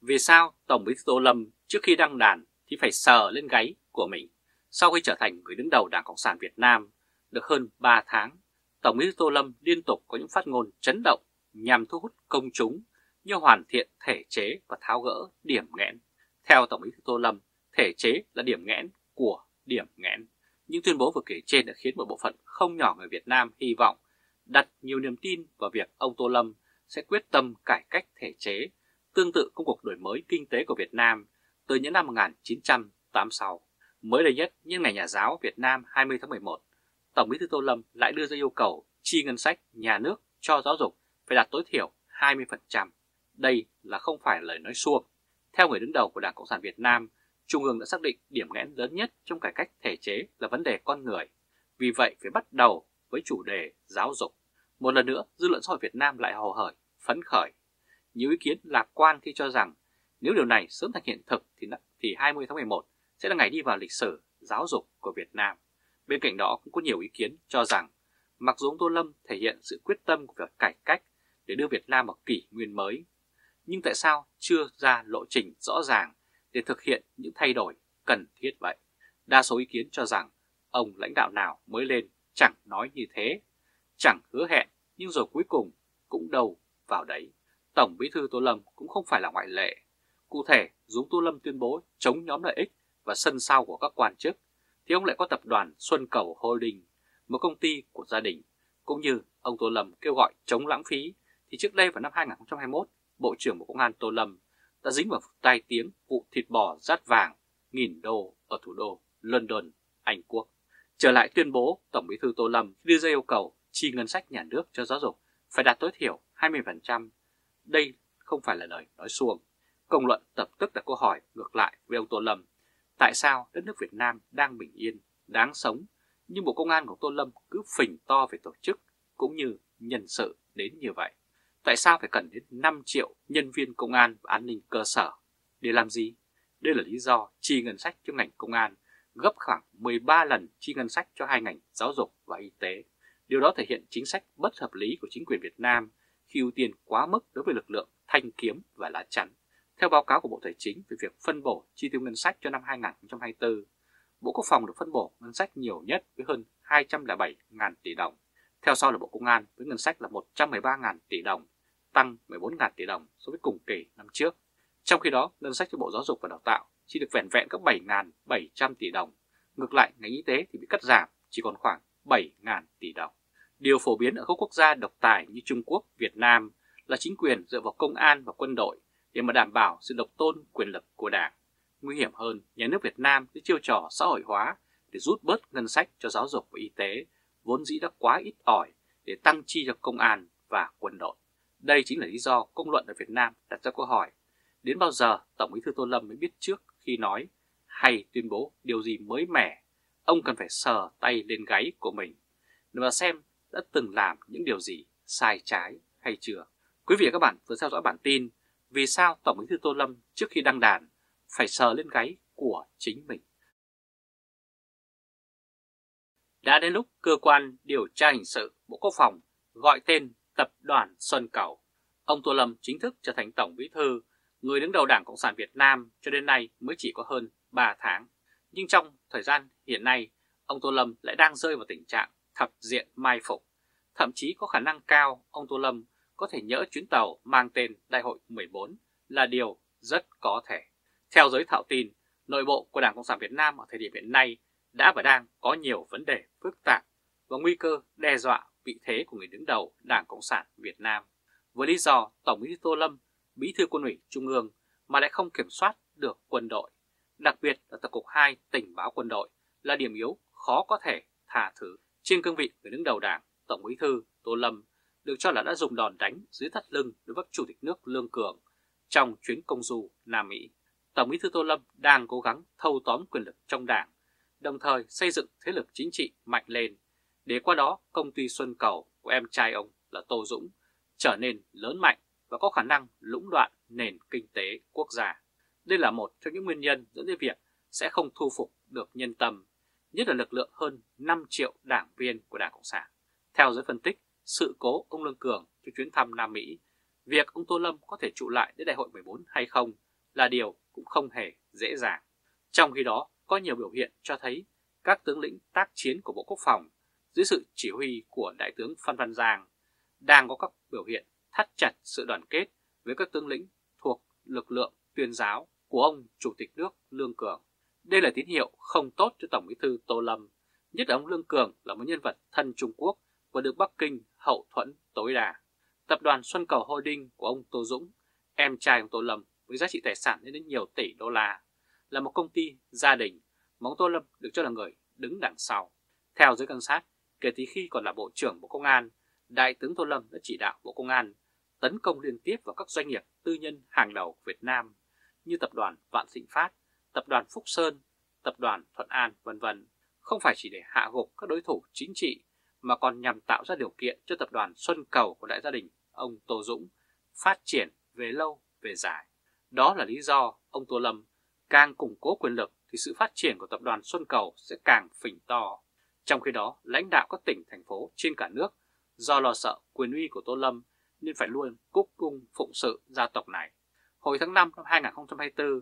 Vì sao Tổng bí thư Tô Lâm trước khi đăng đàn thì phải sờ lên gáy của mình? Sau khi trở thành người đứng đầu Đảng Cộng sản Việt Nam được hơn 3 tháng, Tổng bí thư Tô Lâm liên tục có những phát ngôn chấn động nhằm thu hút công chúng như hoàn thiện thể chế và tháo gỡ điểm nghẽn. Theo Tổng bí thư Tô Lâm, thể chế là điểm nghẽn của điểm nghẽn. Những tuyên bố vừa kể trên đã khiến một bộ phận không nhỏ người Việt Nam hy vọng đặt nhiều niềm tin vào việc ông Tô Lâm sẽ quyết tâm cải cách thể chế, tương tự công cuộc đổi mới kinh tế của Việt Nam từ những năm 1986. Mới đây nhất, nhân ngày nhà giáo Việt Nam 20 tháng 11, Tổng bí thư Tô Lâm lại đưa ra yêu cầu chi ngân sách nhà nước cho giáo dục phải đạt tối thiểu 20%. Đây là không phải lời nói suông. Theo người đứng đầu của Đảng Cộng sản Việt Nam, Trung ương đã xác định điểm nghẽn lớn nhất trong cải cách thể chế là vấn đề con người. Vì vậy phải bắt đầu với chủ đề giáo dục. Một lần nữa, dư luận xã hội Việt Nam lại hồ hởi, phấn khởi. Nhiều ý kiến lạc quan khi cho rằng nếu điều này sớm thành hiện thực thì, thì 20 tháng 11 sẽ là ngày đi vào lịch sử giáo dục của Việt Nam. Bên cạnh đó cũng có nhiều ý kiến cho rằng mặc dù ông Tô Lâm thể hiện sự quyết tâm của việc cải cách để đưa Việt Nam vào kỷ nguyên mới, nhưng tại sao chưa ra lộ trình rõ ràng để thực hiện những thay đổi cần thiết vậy? Đa số ý kiến cho rằng ông lãnh đạo nào mới lên chẳng nói như thế, chẳng hứa hẹn nhưng rồi cuối cùng cũng đâu vào đấy. Tổng bí thư Tô Lâm cũng không phải là ngoại lệ. Cụ thể, dù Tô Lâm tuyên bố chống nhóm lợi ích và sân sau của các quan chức, thì ông lại có tập đoàn Xuân Cầu Holding, một công ty của gia đình. Cũng như ông Tô Lâm kêu gọi chống lãng phí, thì trước đây vào năm 2021, Bộ trưởng Bộ Công an Tô Lâm đã dính vào tai tiếng vụ thịt bò rát vàng nghìn đô ở thủ đô London, Anh Quốc. Trở lại tuyên bố, Tổng bí thư Tô Lâm đưa ra yêu cầu chi ngân sách nhà nước cho giáo dục phải đạt tối thiểu 20%. Đây không phải là lời nói suông. Công luận tập tức đặt câu hỏi ngược lại với ông Tô Lâm. Tại sao đất nước Việt Nam đang bình yên, đáng sống, nhưng Bộ Công an của Tô Lâm cứ phình to về tổ chức cũng như nhân sự đến như vậy? Tại sao phải cần đến 5 triệu nhân viên công an và an ninh cơ sở? Để làm gì? Đây là lý do chi ngân sách cho ngành công an gấp khoảng 13 lần chi ngân sách cho hai ngành giáo dục và y tế. Điều đó thể hiện chính sách bất hợp lý của chính quyền Việt Nam khi ưu tiên quá mức đối với lực lượng thanh kiếm và lá chắn. Theo báo cáo của Bộ Tài chính về việc phân bổ chi tiêu ngân sách cho năm 2024, Bộ Quốc phòng được phân bổ ngân sách nhiều nhất với hơn 207.000 tỷ đồng. Theo sau là Bộ Công an với ngân sách là 113.000 tỷ đồng, tăng 14.000 tỷ đồng so với cùng kỳ năm trước. Trong khi đó, ngân sách cho Bộ Giáo dục và Đào tạo chỉ được vẹn vẹn các 7.700 tỷ đồng. Ngược lại, ngành y tế thì bị cắt giảm chỉ còn khoảng 7.000 tỷ đồng. Điều phổ biến ở các quốc gia độc tài như Trung Quốc, Việt Nam là chính quyền dựa vào công an và quân đội để mà đảm bảo sự độc tôn quyền lực của đảng. Nguy hiểm hơn, nhà nước Việt Nam với chiêu trò xã hội hóa để rút bớt ngân sách cho giáo dục và y tế, vốn dĩ đã quá ít ỏi để tăng chi cho công an và quân đội. Đây chính là lý do công luận ở Việt Nam đặt ra câu hỏi, đến bao giờ Tổng bí thư Tô Lâm mới biết trước khi nói hay tuyên bố điều gì mới mẻ, ông cần phải sờ tay lên gáy của mình và xem đã từng làm những điều gì sai trái hay chưa. Quý vị và các bạn vừa theo dõi bản tin Vì sao Tổng bí thư Tô Lâm trước khi đăng đàn phải sờ lên gáy của chính mình. Đã đến lúc cơ quan điều tra hình sự Bộ Quốc phòng gọi tên Tập đoàn Xuân Cầu. Ông Tô Lâm chính thức trở thành Tổng bí thư, người đứng đầu Đảng Cộng sản Việt Nam cho đến nay mới chỉ có hơn 3 tháng. Nhưng trong thời gian hiện nay, ông Tô Lâm lại đang rơi vào tình trạng thập diện mai phục. Thậm chí có khả năng cao ông Tô Lâm có thể nhỡ chuyến tàu mang tên Đại hội 14 là điều rất có thể. Theo giới thạo tin, nội bộ của Đảng Cộng sản Việt Nam ở thời điểm hiện nay đã và đang có nhiều vấn đề phức tạp và nguy cơ đe dọa vị thế của người đứng đầu Đảng Cộng sản Việt Nam. Với lý do Tổng bí thư Tô Lâm, bí thư quân ủy Trung ương mà lại không kiểm soát được quân đội, đặc biệt là Tổng cục 2 tình báo quân đội là điểm yếu khó có thể tha thứ. Trên cương vị người đứng đầu Đảng, Tổng bí thư Tô Lâm được cho là đã dùng đòn đánh dưới thắt lưng đối với Chủ tịch nước Lương Cường trong chuyến công du Nam Mỹ. Tổng bí thư Tô Lâm đang cố gắng thâu tóm quyền lực trong đảng, đồng thời xây dựng thế lực chính trị mạnh lên, để qua đó công ty Xuân Cầu của em trai ông là Tô Dũng trở nên lớn mạnh và có khả năng lũng đoạn nền kinh tế quốc gia. Đây là một trong những nguyên nhân dẫn đến việc sẽ không thu phục được nhân tâm, nhất là lực lượng hơn 5 triệu đảng viên của Đảng Cộng sản. Theo giới phân tích, sự cố ông Lương Cường cho chuyến thăm Nam Mỹ, việc ông Tô Lâm có thể trụ lại đến đại hội 14 hay không là điều cũng không hề dễ dàng. Trong khi đó, có nhiều biểu hiện cho thấy các tướng lĩnh tác chiến của Bộ Quốc phòng dưới sự chỉ huy của Đại tướng Phan Văn Giang đang có các biểu hiện thắt chặt sự đoàn kết với các tướng lĩnh thuộc lực lượng tuyên giáo của ông Chủ tịch nước Lương Cường. Đây là tín hiệu không tốt cho Tổng bí thư Tô Lâm, nhất là ông Lương Cường là một nhân vật thân Trung Quốc và được Bắc Kinh hậu thuẫn tối đa. Tập đoàn Xuân Cầu Holding của ông Tô Dũng, em trai ông Tô Lâm với giá trị tài sản lên đến nhiều tỷ đô la, là một công ty gia đình mà ông Tô Lâm được cho là người đứng đằng sau. Theo giới quan sát, kể từ khi còn là Bộ trưởng Bộ Công an, Đại tướng Tô Lâm đã chỉ đạo Bộ Công an tấn công liên tiếp vào các doanh nghiệp tư nhân hàng đầu Việt Nam như tập đoàn Vạn Thịnh Phát, tập đoàn Phúc Sơn, tập đoàn Thuận An, vân vân, không phải chỉ để hạ gục các đối thủ chính trị mà còn nhằm tạo ra điều kiện cho tập đoàn Xuân Cầu của đại gia đình ông Tô Dũng phát triển về lâu về dài. Đó là lý do ông Tô Lâm càng củng cố quyền lực thì sự phát triển của tập đoàn Xuân Cầu sẽ càng phình to. Trong khi đó, lãnh đạo các tỉnh, thành phố trên cả nước do lo sợ quyền uy của Tô Lâm nên phải luôn cúc cung phụng sự gia tộc này. Hồi tháng 5 năm 2024,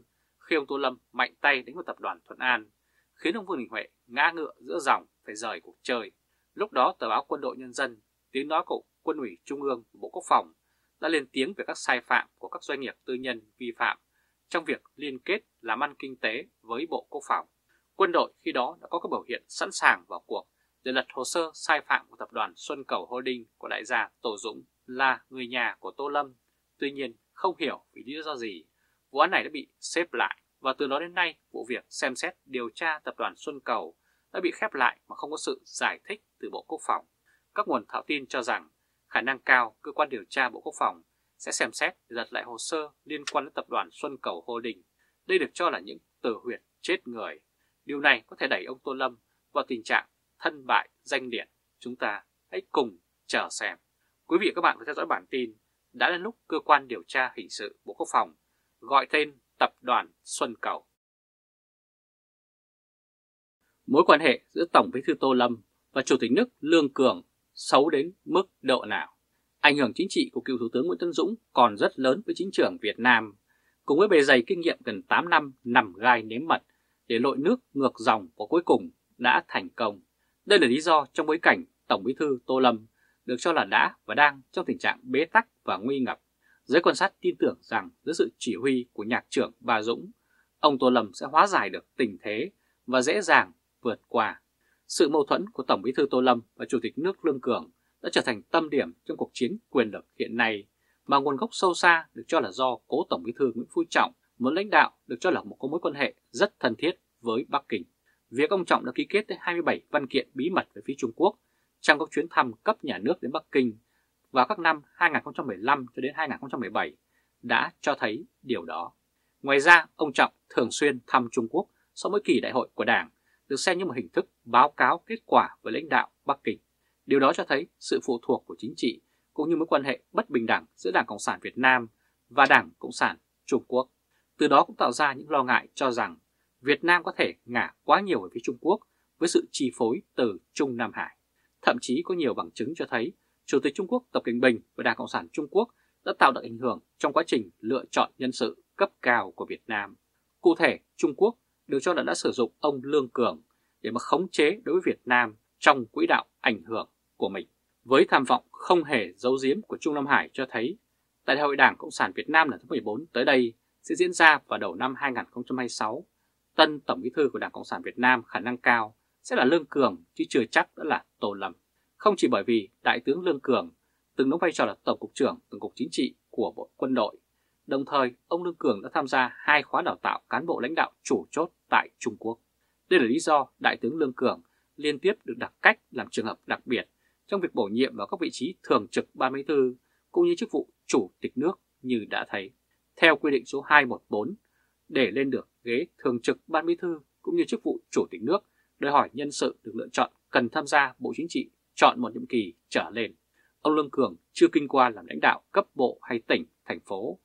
khi ông Tô Lâm mạnh tay đánh vào tập đoàn Thuận An, khiến ông Vương Đình Huệ ngã ngựa giữa dòng phải rời cuộc chơi. Lúc đó tờ báo Quân đội Nhân dân, tiếng nói của Quân ủy Trung ương và Bộ Quốc phòng đã lên tiếng về các sai phạm của các doanh nghiệp tư nhân vi phạm trong việc liên kết làm ăn kinh tế với Bộ Quốc phòng. Quân đội khi đó đã có các biểu hiện sẵn sàng vào cuộc để lật hồ sơ sai phạm của tập đoàn Xuân Cầu Holding của đại gia Tô Dũng là người nhà của Tô Lâm. Tuy nhiên, không hiểu vì lý do gì, vụ án này đã bị xếp lại và từ đó đến nay, vụ việc xem xét điều tra tập đoàn Xuân Cầu đã bị khép lại mà không có sự giải thích từ Bộ Quốc phòng. Các nguồn thạo tin cho rằng khả năng cao cơ quan điều tra Bộ Quốc phòng sẽ xem xét giật lật lại hồ sơ liên quan đến tập đoàn Xuân Cầu Holding. Đây được cho là những từ huyệt chết người. Điều này có thể đẩy ông Tô Lâm vào tình trạng thân bại danh liệt. Chúng ta hãy cùng chờ xem. Quý vị và các bạn có theo dõi bản tin đã đến lúc cơ quan điều tra hình sự Bộ Quốc phòng gọi tên tập đoàn Xuân Cầu. Mối quan hệ giữa Tổng bí thư Tô Lâm và Chủ tịch nước Lương Cường xấu đến mức độ nào? Ảnh hưởng chính trị của cựu Thủ tướng Nguyễn Tân Dũng còn rất lớn với chính trường Việt Nam, cùng với bề dày kinh nghiệm gần 8 năm nằm gai nếm mật để lội nước ngược dòng và cuối cùng đã thành công. Đây là lý do trong bối cảnh Tổng bí thư Tô Lâm được cho là đã và đang trong tình trạng bế tắc và nguy ngập. Giới quan sát tin tưởng rằng dưới sự chỉ huy của nhạc trưởng Bà Dũng, ông Tô Lâm sẽ hóa giải được tình thế và dễ dàng vượt qua. Sự mâu thuẫn của Tổng bí thư Tô Lâm và Chủ tịch nước Lương Cường đã trở thành tâm điểm trong cuộc chiến quyền lực hiện nay mà nguồn gốc sâu xa được cho là do cố Tổng bí thư Nguyễn Phú Trọng, một lãnh đạo được cho là một có mối quan hệ rất thân thiết với Bắc Kinh. Việc ông Trọng đã ký kết tới 27 văn kiện bí mật về phía Trung Quốc trong các chuyến thăm cấp nhà nước đến Bắc Kinh vào các năm 2015 cho đến 2017 đã cho thấy điều đó. Ngoài ra, ông Trọng thường xuyên thăm Trung Quốc sau mỗi kỳ đại hội của Đảng được xem như một hình thức báo cáo kết quả với lãnh đạo Bắc Kinh. Điều đó cho thấy sự phụ thuộc của chính trị cũng như mối quan hệ bất bình đẳng giữa Đảng Cộng sản Việt Nam và Đảng Cộng sản Trung Quốc. Từ đó cũng tạo ra những lo ngại cho rằng Việt Nam có thể ngả quá nhiều về phía Trung Quốc với sự chi phối từ Trung Nam Hải. Thậm chí có nhiều bằng chứng cho thấy Chủ tịch Trung Quốc Tập Cận Bình và Đảng Cộng sản Trung Quốc đã tạo được ảnh hưởng trong quá trình lựa chọn nhân sự cấp cao của Việt Nam. Cụ thể, Trung Quốc được cho là đã sử dụng ông Lương Cường để mà khống chế đối với Việt Nam trong quỹ đạo ảnh hưởng của mình. Với tham vọng không hề giấu giếm của Trung Nam Hải cho thấy, tại Đại hội Đảng Cộng sản Việt Nam lần thứ 14 tới đây sẽ diễn ra vào đầu năm 2026, tân Tổng bí thư của Đảng Cộng sản Việt Nam khả năng cao sẽ là Lương Cường chứ chưa chắc đã là Tô Lâm. Không chỉ bởi vì Đại tướng Lương Cường từng đóng vai trò là Tổng cục trưởng Tổng cục Chính trị của Bộ Quân đội, đồng thời ông Lương Cường đã tham gia hai khóa đào tạo cán bộ lãnh đạo chủ chốt tại Trung Quốc. Đây là lý do Đại tướng Lương Cường liên tiếp được đặt cách làm trường hợp đặc biệt trong việc bổ nhiệm vào các vị trí thường trực 34 cũng như chức vụ chủ tịch nước như đã thấy. Theo quy định số 214, để lên được ghế thường trực ban bí thư cũng như chức vụ chủ tịch nước, đòi hỏi nhân sự được lựa chọn cần tham gia Bộ Chính trị chọn một nhiệm kỳ trở lên. Ông Lương Cường chưa kinh qua làm lãnh đạo cấp bộ hay tỉnh, thành phố.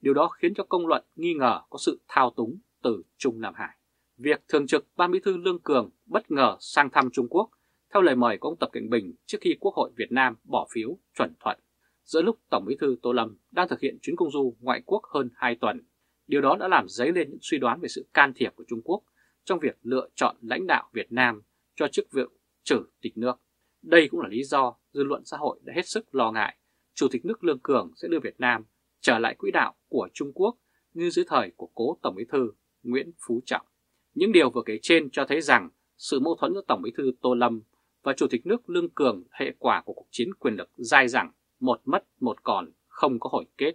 Điều đó khiến cho công luận nghi ngờ có sự thao túng từ Trung Nam Hải. Việc thường trực Ban Bí thư Lương Cường bất ngờ sang thăm Trung Quốc theo lời mời của ông Tập Cận Bình trước khi Quốc hội Việt Nam bỏ phiếu chuẩn thuận, giữa lúc Tổng Bí thư Tô Lâm đang thực hiện chuyến công du ngoại quốc hơn 2 tuần. Điều đó đã làm dấy lên những suy đoán về sự can thiệp của Trung Quốc trong việc lựa chọn lãnh đạo Việt Nam cho chức vụ chủ tịch nước. Đây cũng là lý do dư luận xã hội đã hết sức lo ngại Chủ tịch nước Lương Cường sẽ đưa Việt Nam trở lại quỹ đạo của Trung Quốc như dưới thời của cố Tổng Bí thư Nguyễn Phú Trọng. Những điều vừa kể trên cho thấy rằng sự mâu thuẫn giữa Tổng Bí thư Tô Lâm và Chủ tịch nước Lương Cường hệ quả của cuộc chiến quyền lực dai dẳng, một mất một còn, không có hồi kết.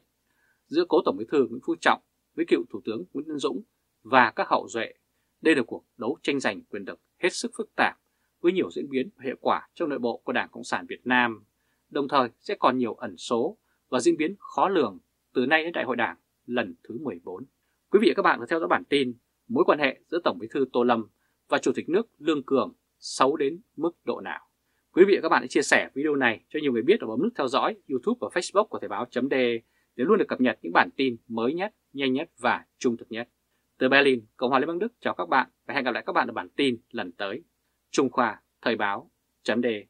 Giữa cố Tổng Bí thư Nguyễn Phú Trọng với cựu Thủ tướng Nguyễn Văn Dũng và các hậu duệ, đây là cuộc đấu tranh giành quyền lực hết sức phức tạp với nhiều diễn biến và hệ quả trong nội bộ của Đảng Cộng sản Việt Nam, đồng thời sẽ còn nhiều ẩn số và diễn biến khó lường từ nay đến Đại hội Đảng lần thứ 14. Quý vị và các bạn có theo dõi bản tin mối quan hệ giữa Tổng Bí thư Tô Lâm và Chủ tịch nước Lương Cường xấu đến mức độ nào. Quý vị và các bạn hãy chia sẻ video này cho nhiều người biết và bấm nút theo dõi YouTube và Facebook của Thời báo .de để luôn được cập nhật những bản tin mới nhất, nhanh nhất và trung thực nhất. Từ Berlin, Cộng hòa Liên bang Đức chào các bạn và hẹn gặp lại các bạn ở bản tin lần tới. Trung Khoa Thời báo .de